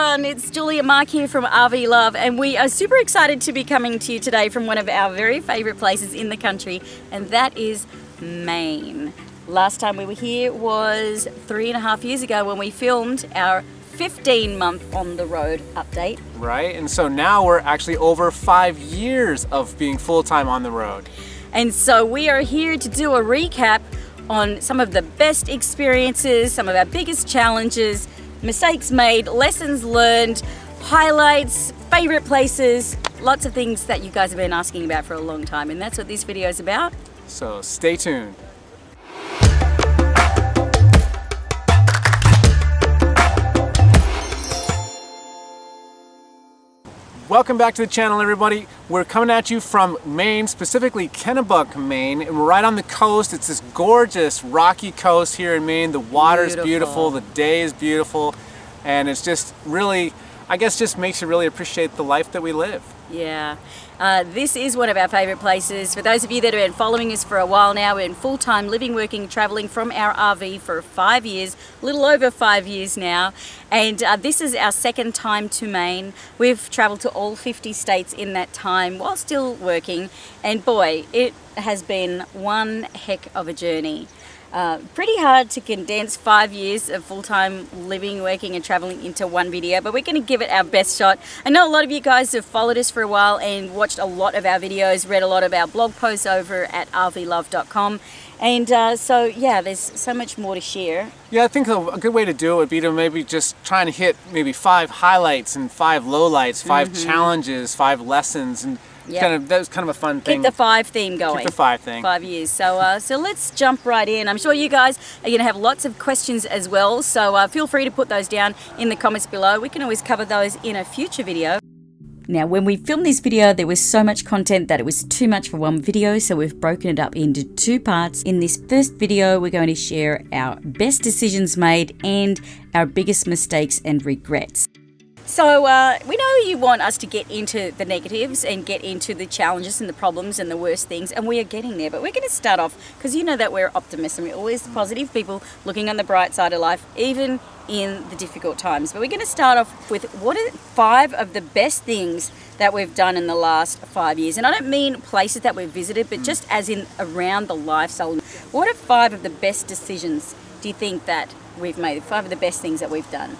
everyone, it's Julia Marc here from RV Love, and we are super excited to be coming to you today from one of our very favourite places in the country, and that is Maine. Last time we were here was three and a half years ago when we filmed our 15 month on the road update. Right, and so now we're actually over five years of being full time on the road. And so we are here to do a recap on some of the best experiences, some of our biggest challenges, mistakes made, lessons learned, highlights, favorite places, lots of things that you guys have been asking about for a long time. And that's what this video is about. So stay tuned. Welcome back to the channel everybody. We're coming at you from Maine, specifically Kennebunk, Maine. And we're right on the coast. It's this gorgeous rocky coast here in Maine. The water's beautiful, beautiful the day is beautiful, and it's just really, I guess just makes you really appreciate the life that we live. Yeah. Uh, this is one of our favourite places. For those of you that have been following us for a while now, we're in full-time living, working, travelling from our RV for five years, a little over five years now. And uh, this is our second time to Maine. We've travelled to all 50 states in that time while still working. And boy, it has been one heck of a journey. Uh, pretty hard to condense five years of full-time living, working and traveling into one video, but we're going to give it our best shot. I know a lot of you guys have followed us for a while and watched a lot of our videos, read a lot of our blog posts over at rvlove.com. And uh, so, yeah, there's so much more to share. Yeah, I think a good way to do it would be to maybe just try and hit maybe five highlights and five lowlights, 5 mm -hmm. challenges, five lessons, and Yep. Kind of that was kind of a fun thing. Keep the five theme going. Keep the five thing. Five years. So uh, so let's jump right in. I'm sure you guys are going to have lots of questions as well. So uh, feel free to put those down in the comments below. We can always cover those in a future video. Now, when we filmed this video, there was so much content that it was too much for one video, so we've broken it up into two parts. In this first video, we're going to share our best decisions made and our biggest mistakes and regrets. So uh, we know you want us to get into the negatives and get into the challenges and the problems and the worst things, and we are getting there. But we're going to start off because you know that we're optimists and we're always positive people looking on the bright side of life, even in the difficult times. But we're going to start off with what are five of the best things that we've done in the last five years. And I don't mean places that we've visited, but just as in around the lifestyle. What are five of the best decisions do you think that we've made? Five of the best things that we've done?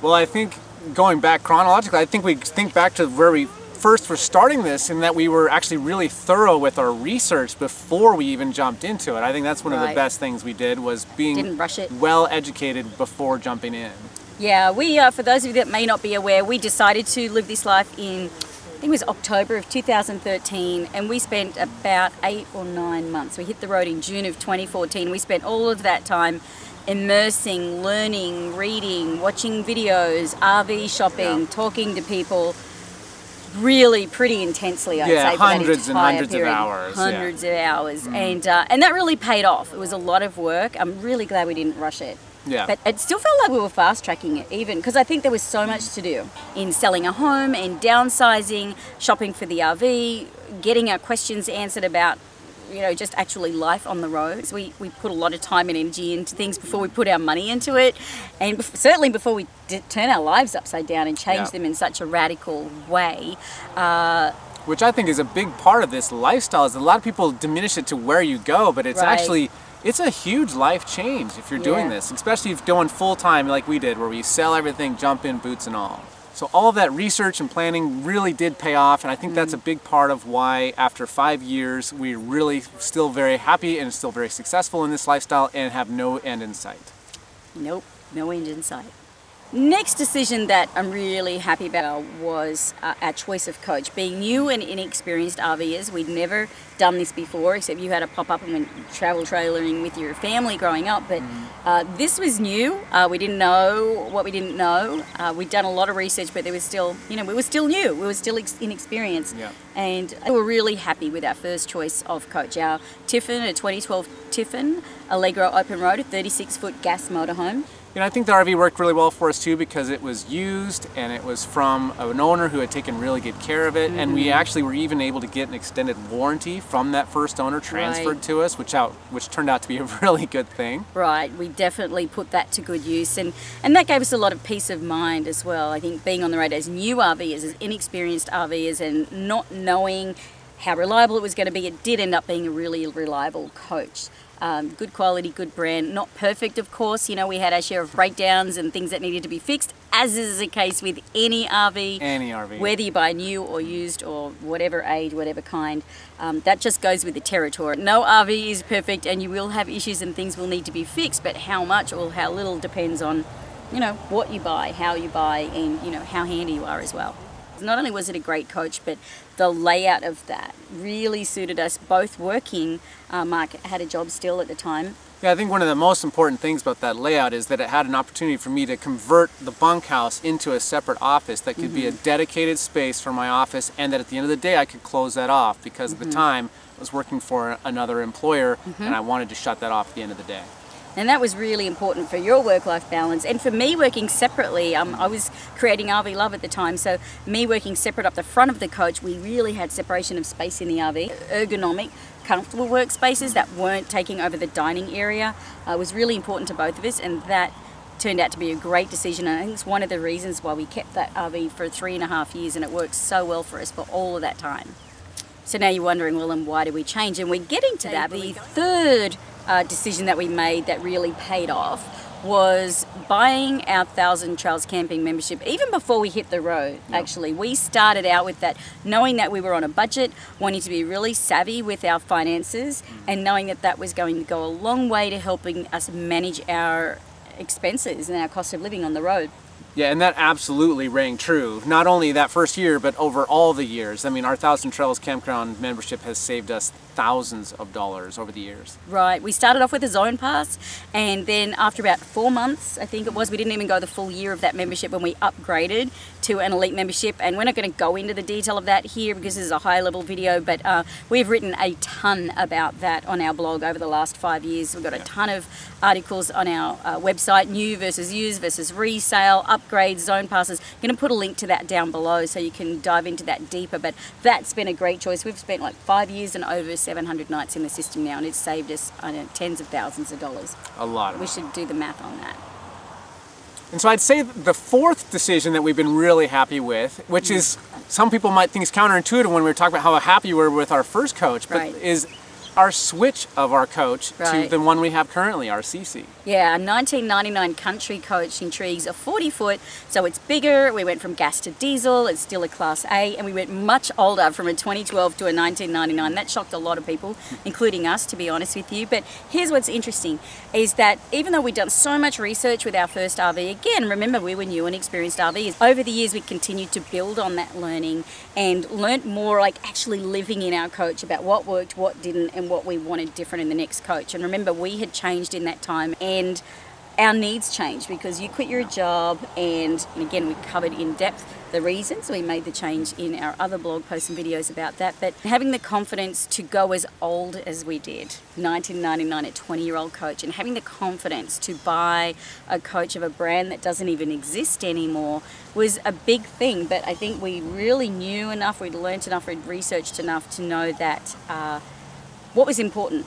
Well, I think going back chronologically, I think we think back to where we first were starting this in that we were actually really thorough with our research before we even jumped into it. I think that's one right. of the best things we did was being well educated before jumping in. Yeah, we, uh, for those of you that may not be aware, we decided to live this life in, I think it was October of 2013, and we spent about eight or nine months. We hit the road in June of 2014. We spent all of that time immersing, learning, reading, watching videos, RV shopping, yeah. talking to people really pretty intensely, I'd yeah, say. hundreds and hundreds period. of hours. Hundreds yeah. of hours. Mm. And, uh, and that really paid off. It was a lot of work. I'm really glad we didn't rush it. Yeah. But it still felt like we were fast tracking it, even because I think there was so much to do in selling a home, in downsizing, shopping for the RV, getting our questions answered about you know, just actually life on the roads. We, we put a lot of time and energy into things before we put our money into it, and certainly before we turn our lives upside down and change yeah. them in such a radical way. Uh, Which I think is a big part of this lifestyle. Is a lot of people diminish it to where you go, but it's right. actually it's a huge life change if you're doing yeah. this, especially if you're doing full time like we did, where we sell everything, jump in, boots and all. So all of that research and planning really did pay off and I think that's a mm. big part of why after five years we're really still very happy and still very successful in this lifestyle and have no end in sight. Nope, no end in sight. Next decision that I'm really happy about was uh, our choice of coach. Being new and inexperienced RVers, we'd never done this before, except you had a pop up and went travel trailering with your family growing up. But mm. uh, this was new. Uh, we didn't know what we didn't know. Uh, we'd done a lot of research, but there was still, you know, we were still new. We were still inexperienced. Yeah. And we were really happy with our first choice of coach. Our Tiffin, a 2012 Tiffin Allegro Open Road, a 36 foot gas motorhome You know, I think the RV worked really well for us too because it was used and it was from an owner who had taken really good care of it. Mm -hmm. And we mm-hmm. actually were even able to get an extended warranty from that first owner transferred right. to us, which out which turned out to be a really good thing. Right. We definitely put that to good use and, and that gave us a lot of peace of mind as well. I think being on the road as new RVers, as inexperienced RVers and not knowing how reliable it was going to be, it did end up being a really reliable coach. Um, good quality, good brand. Not perfect, of course. You know, we had our share of breakdowns and things that needed to be fixed, as is the case with any RV. Any RV. Whether you buy new or used or whatever age, whatever kind. Um, that just goes with the territory. No RV is perfect and you will have issues and things will need to be fixed, but how much or how little depends on, you know, what you buy, how you buy, and, you know, how handy you are as well. Not only was it a great coach, but the layout of that really suited us both working. Uh, Marc had a job still at the time. Yeah, I think one of the most important things about that layout is that it had an opportunity for me to convert the bunkhouse into a separate office that could mm -hmm. be a mm-hmm. dedicated space for my office and that at the end of the day I could close that off because mm -hmm. at the mm-hmm. time I was working for another employer mm -hmm. and I wanted to shut that off at the end of the day. And that was really important for your work-life balance. And for me working separately, um, I was creating RV Love at the time, so me working separate up the front of the coach, we really had separation of space in the RV. Ergonomic, comfortable workspaces that weren't taking over the dining area uh, was really important to both of us and that turned out to be a great decision and I think it's one of the reasons why we kept that RV for three and a half years and it worked so well for us for all of that time. So now you're wondering, well, and why did we change? And we're getting to that. The third uh, decision that we made that really paid off was buying our Thousand Trails camping membership even before we hit the road yep. actually we started out with that knowing that we were on a budget wanting to be really savvy with our finances mm. and knowing that that was going to go a long way to helping us manage our expenses and our cost of living on the road yeah, and that absolutely rang true. Not only that first year, but over all the years. I mean, our Thousand Trails Campground membership has saved us thousands of dollars over the years. Right. We started off with a zone pass, and then after about four months, I think it was, we didn't even go the full year of that membership when we upgraded to an elite membership. And we're not going to go into the detail of that here because this is a high level video, but uh, we've written a ton about that on our blog over the last five years. We've got a ton of articles on our uh, website new versus used versus resale, upgrades, zone passes. I'm going to put a link to that down below so you can dive into that deeper. But that's been a great choice. We've spent like five years and over 700 nights in the system now, and it's saved us know, tens of thousands of dollars. A lot. we should do the math on that. And so I'd say the fourth decision that we've been really happy with, which mm. is some people might think is counterintuitive when we were talking about how happy we were with our first coach, but right. is our switch of our coach right. to the one we have currently, our CC. Yeah, a 1999 Country Coach Intrigue's a 40 foot, so it's bigger. We went from gas to diesel, it's still a Class A, and we went much older from a 2012 to a 1999. That shocked a lot of people, including us, to be honest with you. But here's what's interesting is that even though we've done so much research with our first RV, again, remember we were new and experienced RVs, over the years we continued to build on that learning and learnt more like actually living in our coach about what worked, what didn't, and what we wanted different in the next coach. And remember, we had changed in that time and our needs changed because you quit your job and, and again we covered in depth the reasons we made the change in our other blog posts and videos about that but having the confidence to go as old as we did 1999 a 20 year old coach and having the confidence to buy a coach of a brand that doesn't even exist anymore was a big thing but I think we really knew enough we'd learnt enough we'd researched enough to know that uh, what was important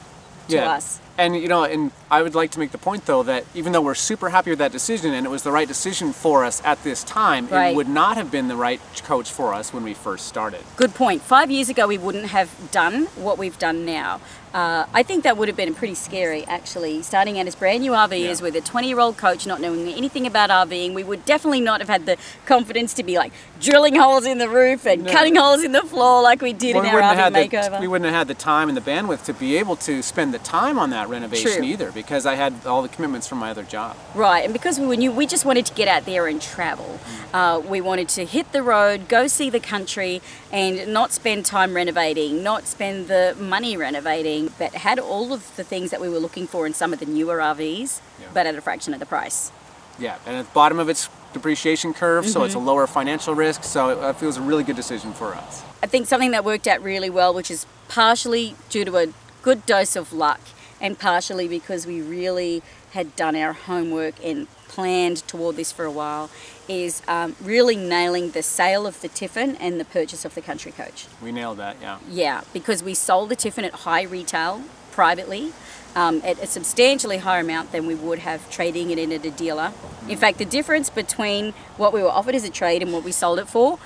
to yeah. us. And you know, and I would like to make the point though that even though we're super happy with that decision and it was the right decision for us at this time, right. it would not have been the right coach for us when we first started. Good point. Five years ago, we wouldn't have done what we've done now. Uh, I think that would have been pretty scary actually. Starting out as brand new RVers yeah. with a 20 year old coach, not knowing anything about RVing, we would definitely not have had the confidence to be like drilling holes in the roof and no. cutting holes in the floor like we did well, in our RV makeover. The, we wouldn't have had the time and the bandwidth to be able to spend the time on that renovation True. either because I had all the commitments from my other job. Right, and because we were new, we just wanted to get out there and travel. Mm. Uh, we wanted to hit the road, go see the country, and not spend time renovating, not spend the money renovating that had all of the things that we were looking for in some of the newer RVs, yeah. but at a fraction of the price. Yeah, and at the bottom of its depreciation curve, mm -hmm. so it's a mm-hmm. lower financial risk, so it feels a really good decision for us. I think something that worked out really well, which is partially due to a good dose of luck, and partially because we really had done our homework and planned toward this for a while, is um, really nailing the sale of the Tiffin and the purchase of the country coach. We nailed that, yeah. Yeah, because we sold the Tiffin at high retail privately um, at a substantially higher amount than we would have trading it in at a dealer. In fact, the difference between what we were offered as a trade and what we sold it for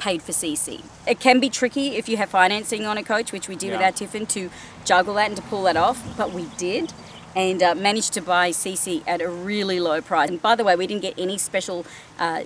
paid for CC. It can be tricky if you have financing on a coach, which we did Yeah. with our Tiffin, to juggle that and to pull that off, but we did. And uh, managed to buy CC at a really low price. And by the way, we didn't get any special uh,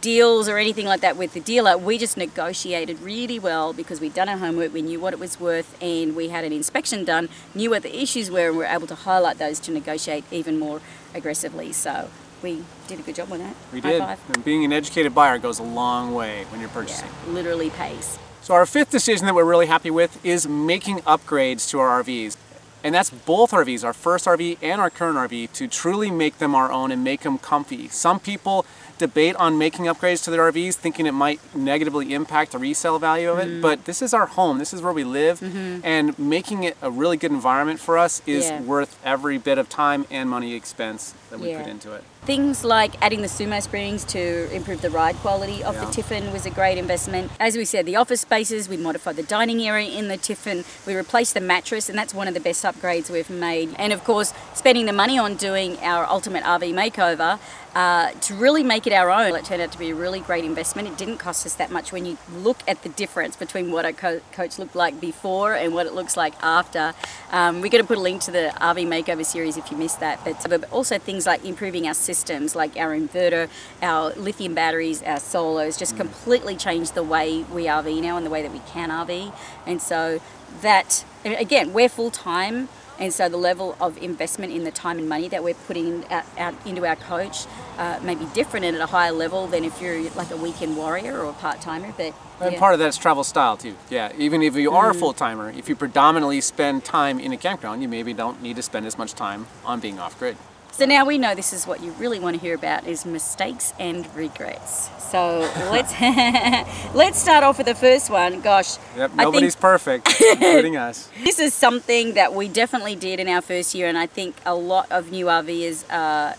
deals or anything like that with the dealer. We just negotiated really well because we'd done our homework, we knew what it was worth, and we had an inspection done, knew what the issues were, and we were able to highlight those to negotiate even more aggressively. So we did a good job with that. We did. And being an educated buyer goes a long way when you're purchasing. Yeah, literally pays. So our fifth decision that we're really happy with is making upgrades to our RVs. And that's both RVs, our first RV and our current RV, to truly make them our own and make them comfy. Some people debate on making upgrades to their RVs, thinking it might negatively impact the resale value of it. Mm. But this is our home, this is where we live, and making it a really good environment for us is. Yeah. worth every bit of time and money expense that we Yeah. put into it. Things like adding the sumo springs to improve the ride quality of Yeah. the Tiffin was a great investment. As we said, the office spaces, we modified the dining area in the Tiffin, we replaced the mattress, and that's one of the best upgrades we've made. And of course, spending the money on doing our ultimate RV makeover uh, to really make it our own. It turned out to be a really great investment. It didn't cost us that much when you look at the difference between what a co- coach looked like before and what it looks like after. Um, we're going to put a link to the RV makeover series if you missed that. But, but also things like improving our systems, like our inverter, our lithium batteries, our solars, just completely changed the way we RV now and the way that we can RV. And so that, again, we're full time. And so the level of investment in the time and money that we're putting out, out into our coach uh, may be different and at a higher level than if you're like a weekend warrior or a part timer. But And part of that's travel style too. Yeah, even if you Mm. are a full timer, if you predominantly spend time in a campground, you maybe don't need to spend as much time on being off grid. So now we know this is what you really want to hear about is mistakes and regrets. So let's let's start off with the first one. Gosh, Yep, nobody's think perfect, including us. this is something that we definitely did in our first year, and I think a lot of new RVers are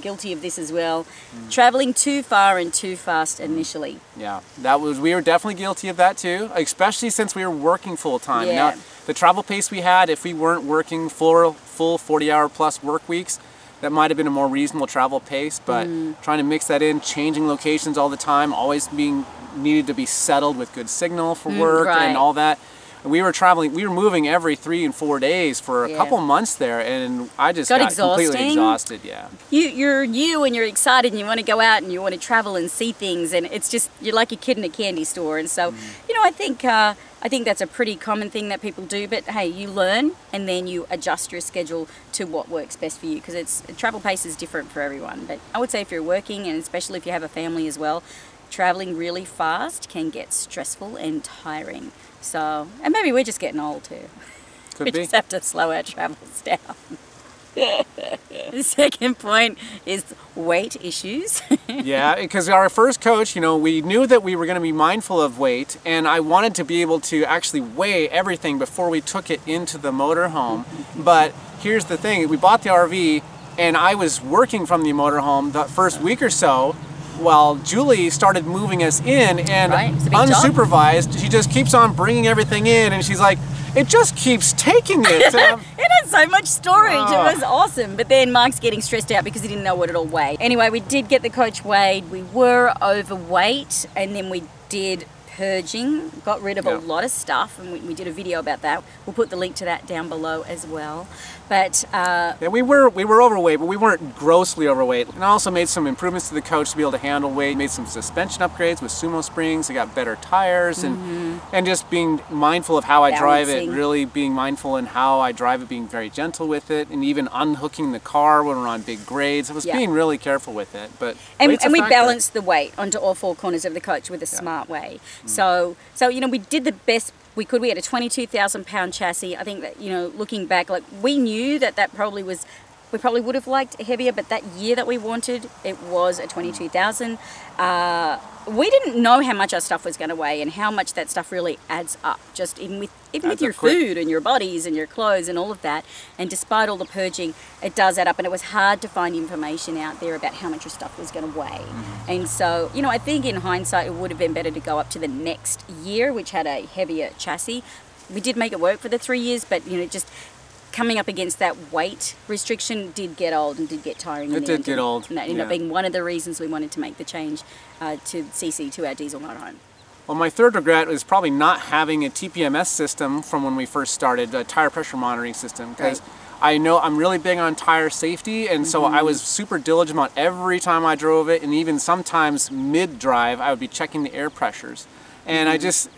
guilty of this as well. Mm. Traveling too far and too fast initially. Yeah, that was we were definitely guilty of that too, especially since we were working full time. Yeah. Now, the travel pace we had, if we weren't working full full 40 hour plus work weeks, that might have been a more reasonable travel pace, but Mm. trying to mix that in, changing locations all the time, always being needed to be settled with good signal for work Mm, right. and all that. We were traveling, we were moving every three and four days for a Yeah. couple months there, and I just Got got, completely exhausted. Yeah. you you're you and you're excited and you want to go out and you want to travel and see things and it's just you're like a kid in a candy store and so you know I think uh, I think that's a pretty common thing that people do but hey you learn and then you adjust your schedule to what works best for you because it's travel pace is different for everyone but I would say if you're working and especially if you have a family as well traveling really fast can get stressful and tiring so and maybe we're just getting old too Could we be. just have to slow our travels down. the second point is weight issues. yeah, because our first coach, you know, we knew that we were going to be mindful of weight, and I wanted to be able to actually weigh everything before we took it into the motorhome. But here's the thing: we bought the RV, and I was working from the motorhome the first week or so. While Julie started moving us in, and Right, it's a big job. unsupervised, she just keeps on bringing everything in, and she's like, "It just keeps taking it." Um, it had so much storage. Oh. It was awesome. But then Marc's getting stressed out because he didn't know what it all weighed. Anyway, we did get the coach weighed. We were overweight, and then we did purging, got rid of Yeah. a lot of stuff, and we, we did a video about that. We'll put the link to that down below as well. But uh, Yeah, we were we were overweight, but we weren't grossly overweight. And I also made some improvements to the coach to be able to handle weight. Made some suspension upgrades with sumo springs. I got better tires and and just being mindful of how I drive it. Really being mindful in how I drive it, being very gentle with it, and even unhooking the car when we're on big grades. I was Yeah. being really careful with it. But and, and we balanced the weight onto all four corners of the coach with a smart way. Mm. So, so you know, we did the best we could. We had a twenty-two thousand pound chassis. I think that you know, looking back, like we knew that that probably was we probably would have liked heavier, but that year that we wanted, it was a 22,000. Uh, we didn't know how much our stuff was going to weigh and how much that stuff really adds up, just even with even with your food and your bodies and your clothes and all of that. And despite all the purging, it does add up. And it was hard to find information out there about how much your stuff was going to weigh. Mm-hmm. And so, you know, I think in hindsight, it would have been better to go up to the next year, which had a heavier chassis. We did make it work for the three years, but you know, just coming up against that weight restriction did get old and did get tiring. It did get old. And that ended yeah. up being one of the reasons we wanted to make the change uh, to CC to our diesel motorhome. Well, my third regret is probably not having a TPMS system from when we first started, a tire pressure monitoring system, because right. I know I'm really big on tire safety, and so mm -hmm. I was super diligent on every time I drove it, and even sometimes mid-drive, I would be checking the air pressures. And mm -hmm. I mm-hmm. just,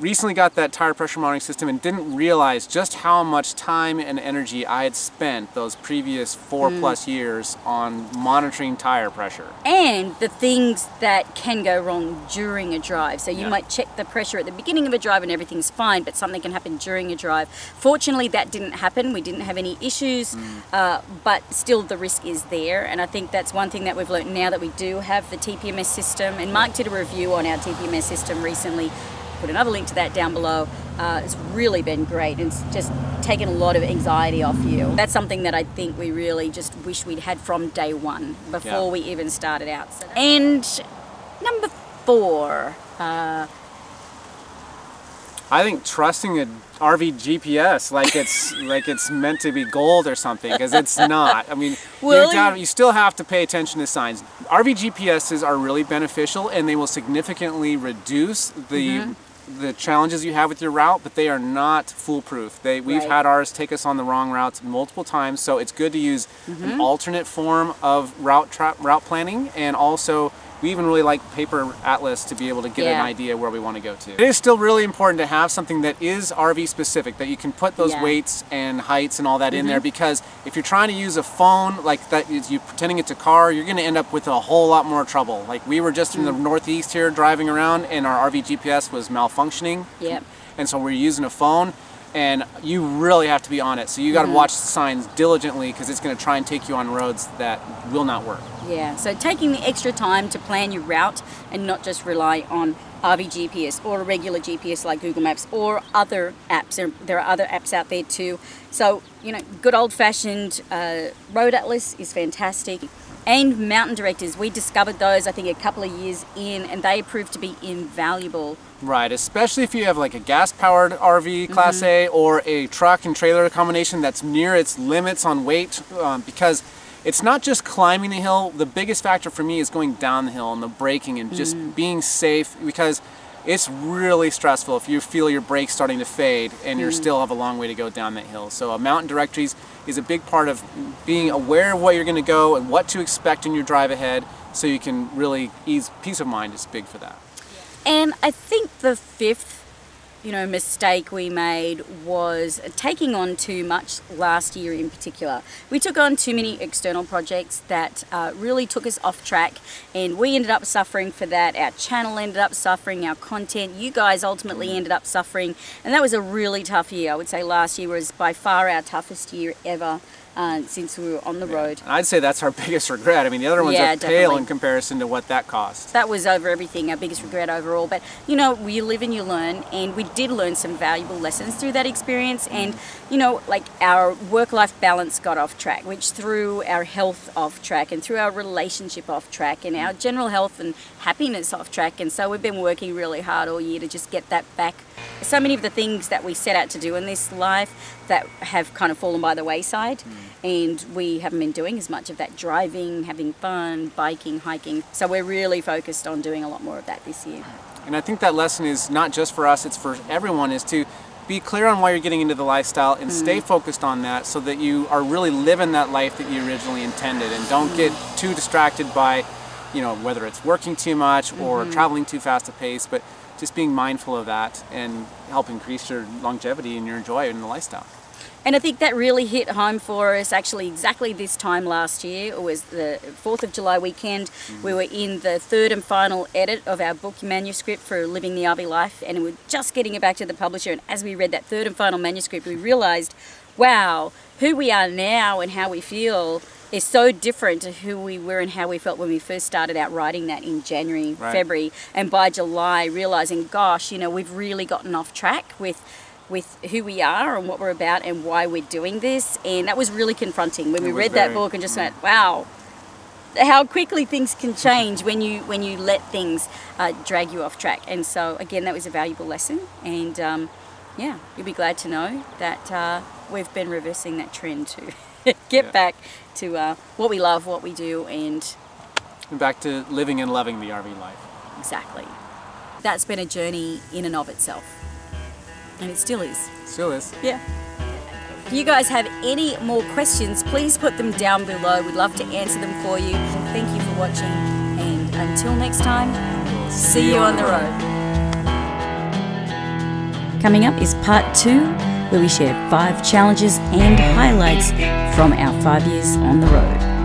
recently got that tire pressure monitoring system and didn't realize just how much time and energy I had spent those previous four mm. plus years on monitoring tire pressure. And the things that can go wrong during a drive. So you yeah. might check the pressure at the beginning of a drive and everything's fine, but something can happen during a drive. Fortunately, that didn't happen. We didn't have any issues, mm. uh, but still the risk is there. And I think that's one thing that we've learned now that we do have the TPMS system. And Marc did a review on our TPMS system recently put another link to that down below. Uh, it's really been great. It's just taken a lot of anxiety off you. That's something that I think we really just wish we'd had from day one before yeah. we even started out. And number four. Uh, I think trusting a RV GPS like it's like it's meant to be gold or something because it's not. I mean, well, you, you, still have to pay attention to signs. RV GPSs are really beneficial and they will significantly reduce the mm -hmm the challenges you have with your route, but they are not foolproof. They we've right. had ours take us on the wrong routes multiple times, so it's good to use mm -hmm. an mm-hmm. alternate form of route route planning and also we even really like paper atlas to be able to get yeah. an idea where we want to go to. It is still really important to have something that is RV specific, that you can put those yeah. weights and heights and all that mm -hmm. in there mm-hmm. because if you're trying to use a phone like that is you pretending it's a car, you're going to end up with a whole lot more trouble. Like we were just mm. in the mm. Northeast here driving around and our RV GPS was malfunctioning. Yep. And so we're using a phone and you really have to be on it. So you got to mm. watch the signs diligently because it's going to try and take you on roads that will not work. Yeah, so taking the extra time to plan your route and not just rely on RV GPS or a regular GPS like Google Maps or other apps. There, there are other apps out there too. So, you know, good old fashioned uh, Road Atlas is fantastic and mountain directories. We discovered those, I think, a couple of years in, and they proved to be invaluable. Right, especially if you have like a gas-powered RV Class mm -hmm. A or a truck and trailer combination that's near its limits on weight, um, because it's not just climbing the hill. The biggest factor for me is going down the hill and the braking and just mm. being safe, because it's really stressful if you feel your brakes starting to fade and you mm. still have a long way to go down that hill. So a mountain directories is a big part of being aware of where you're going to go and what to expect in your drive ahead so you can really ease peace of mind is big for that. And I think the fifth you know, mistake we made was taking on too much last year in particular. We took on too many external projects that uh, really took us off track and we ended up suffering for that. Our channel ended up suffering, our content, you guys ultimately ended up suffering and that was a really tough year. I would say last year was by far our toughest year ever uh, since we were on the yeah. road. I'd say that's our biggest regret. I mean, the other ones yeah, are pale in comparison to what that cost. That was over everything, our biggest regret overall. But, you know, you live and you learn, and we did learn some valuable lessons through that experience. And, you know, like our work-life balance got off track, which threw our health off track and threw our relationship off track and our general health and happiness off track. And so we've been working really hard all year to just get that back. So many of the things that we set out to do in this life that have kind of fallen by the wayside. Mm and we haven't been doing as much of that driving, having fun, biking, hiking. So we're really focused on doing a lot more of that this year. And I think that lesson is not just for us, it's for everyone, is to be clear on why you're getting into the lifestyle and mm. stay focused on that so that you are really living that life that you originally intended and don't mm. get too distracted by, you know, whether it's working too much or mm -hmm. traveling too fast a pace, but just being mindful of that and help increase your longevity and your joy in the lifestyle. And I think that really hit home for us actually exactly this time last year. It was the 4th of July weekend. Mm. We were in the third and final edit of our book manuscript for Living the RV Life and we are just getting it back to the publisher. And as we read that third and final manuscript, we realized, wow, who we are now and how we feel is so different to who we were and how we felt when we first started out writing that in January, right. February, and by July realizing, gosh, you know, we've really gotten off track with with who we are and what we're about and why we're doing this. And that was really confronting when it we read very, that book and just mm. went, wow, how quickly things can change when you when you let things uh, drag you off track. And so again, that was a valuable lesson. And um, yeah, you'll be glad to know that uh, we've been reversing that trend to get yeah. back to uh, what we love, what we do, and and back to living and loving the RV life. Exactly. That's been a journey in and of itself. And it still is. Still is. Yeah. If you guys have any more questions, please put them down below. We'd love to answer them for you. Thank you for watching. And until next time, see you on the road. Coming up is part two, where we share five challenges and highlights from our five years on the road.